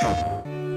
you